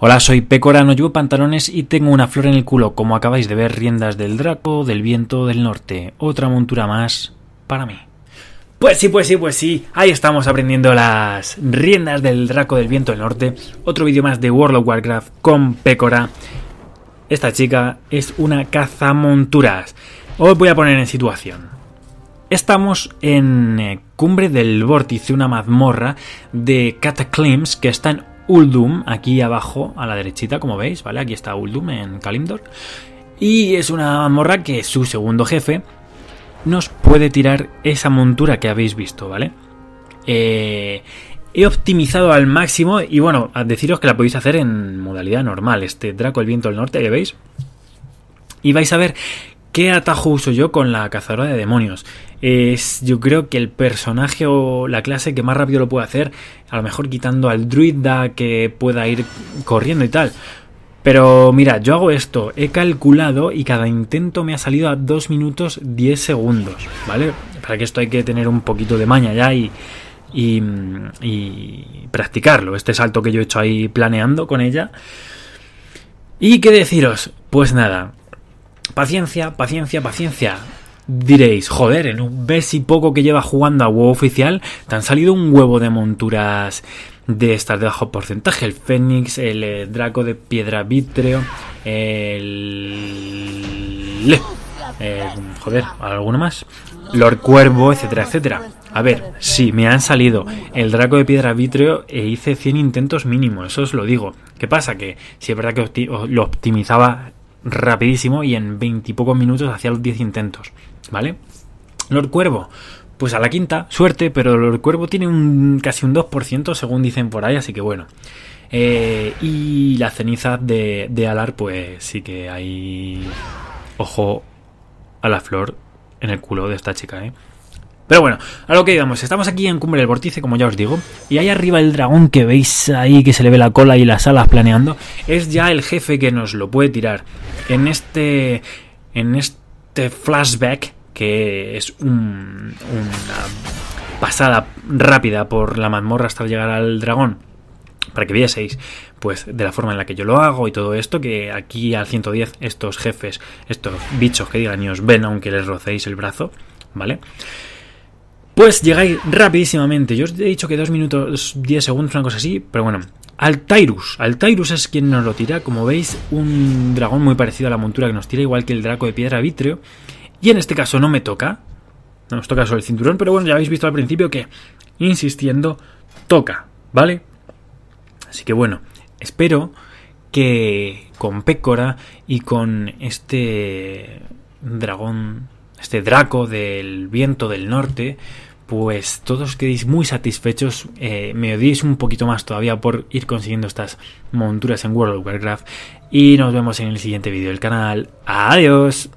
Hola, soy Pecora, no llevo pantalones y tengo una flor en el culo, como acabáis de ver, riendas del Draco, del viento del norte. Otra montura más para mí. Pues sí, pues sí, pues sí, ahí estamos aprendiendo las riendas del Draco del viento del norte. Otro vídeo más de World of Warcraft con Pecora. Esta chica es una cazamonturas. Os voy a poner en situación. Estamos en eh, Cumbre del Vórtice, una mazmorra de Cataclysms que está en Uldum, aquí abajo a la derechita, como veis, ¿vale? Aquí está Uldum en Kalimdor. Y es una mazmorra que su segundo jefe nos puede tirar esa montura que habéis visto, ¿vale? Eh, he optimizado al máximo y bueno, a deciros que la podéis hacer en modalidad normal, este Draco el Viento del Norte, ¿ya veis? Y vais a ver qué atajo uso yo con la cazadora de demonios es yo creo que el personaje o la clase que más rápido lo puede hacer, a lo mejor quitando al druida que pueda ir corriendo y tal. Pero mira, yo hago esto, he calculado y cada intento me ha salido a 2 minutos 10 segundos, ¿vale? Para que esto hay que tener un poquito de maña ya y, y, y practicarlo, este salto que yo he hecho ahí planeando con ella. ¿Y qué deciros? Pues nada, paciencia, paciencia, paciencia. Diréis, joder, en un mes y poco que lleva jugando a WoW oficial, te han salido un huevo de monturas de estas de bajo porcentaje. El Fénix, el eh, Draco de Piedra Vítreo, el... joder, ¿alguno más? Lord Cuervo, etcétera, etcétera. A ver, sí, me han salido el Draco de Piedra Vítreo e hice 100 intentos mínimo, eso os lo digo. ¿Qué pasa? Que si es verdad que lo optimizaba rapidísimo y en 20 y pocos minutos hacía los 10 intentos. ¿Vale? Lord Cuervo, pues a la quinta, suerte, pero Lord Cuervo tiene un casi un 2% según dicen por ahí, así que bueno. Eh, y la ceniza de, de Alar, pues sí que hay ojo a la flor en el culo de esta chica, ¿eh? Pero bueno, a lo que digamos, estamos aquí en Cumbre del Vórtice, como ya os digo, y ahí arriba el dragón que veis ahí, que se le ve la cola y las alas planeando, es ya el jefe que nos lo puede tirar. En este, en este flashback que es una pasada rápida por la mazmorra hasta llegar al dragón, para que vieseis pues de la forma en la que yo lo hago y todo esto, que aquí al 110 estos jefes, estos bichos que digan y os ven aunque les rocéis el brazo, ¿vale? Pues llegáis rapidísimamente. Yo os he dicho que 2 minutos 10 segundos, una cosa así, pero bueno. Altairus. Altairus es quien nos lo tira. Como veis, un dragón muy parecido a la montura que nos tira, igual que el Draco de Piedra Vítreo. Y en este caso no me toca. No nos toca solo el cinturón, pero bueno, ya habéis visto al principio que, insistiendo, toca, ¿vale? Así que bueno, espero que con Pécora y con este dragón, este Draco del viento del norte, pues todos quedéis muy satisfechos, eh, me odiéis un poquito más todavía por ir consiguiendo estas monturas en World of Warcraft y nos vemos en el siguiente vídeo del canal. Adiós.